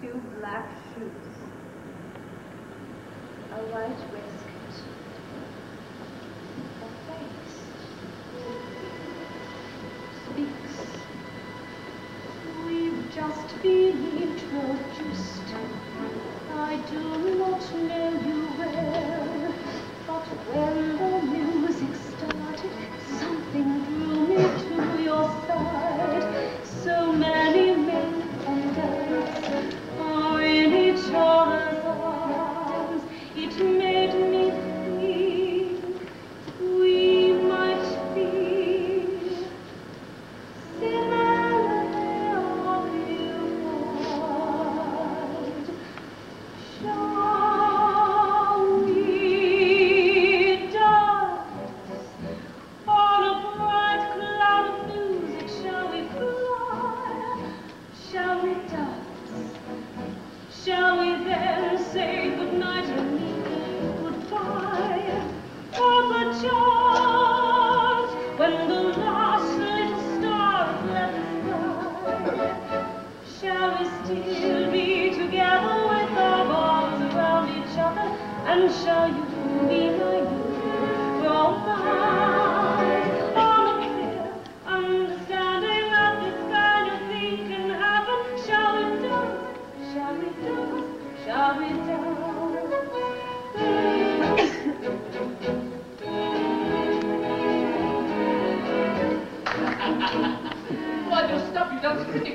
two black shoes, a white waistcoat,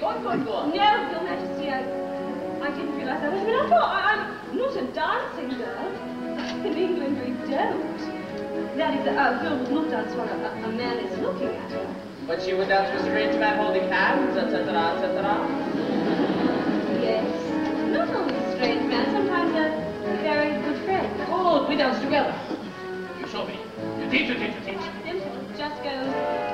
Go go go. No, Your Majesty, I, I didn't realize I was. I mean, after all, I, I'm That is, a, girl would not dance while a, a, man is looking at her. But she would dance with a strange man holding hands, etc., etc. Yes. Not only strange man, sometimes a very good friend. Good, we dance together. You show me. You teach, you teach, you teach. Simple. Just goes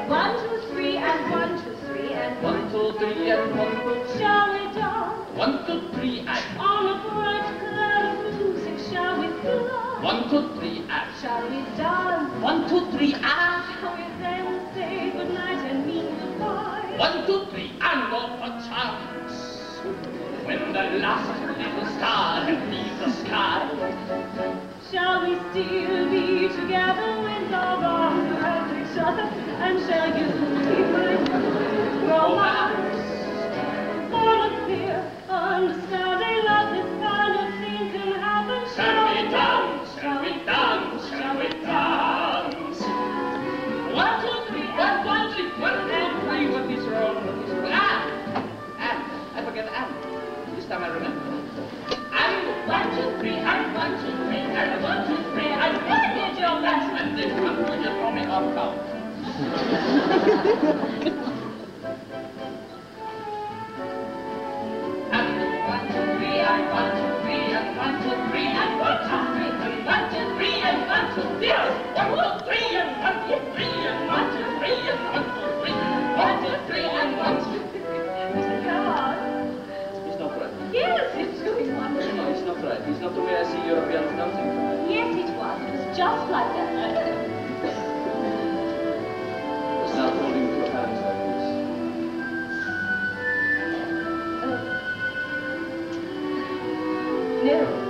one, two, three, and one, two, three, and One, two, three, and one, two, Shall we dance one, two, three, and on a bright cloud of music? Shall we fly? one, two, three, and Shall we dance? One, two, three, and Shall we then say goodnight and mean goodbye? one, two, three, and go for chance. When the last little star leaves the sky, Shall we still be together with our arms around each other? And shall you be my romance? On a clear understanding off count. And one, two, three, and one, two, three, and one, two, three, and and and one, two, three, and one, two, three, and and one, two, three, not. Yes, it's. No, it's not right. It's not the way I see Europeans dancing. Yes, it was. It was just like that. No.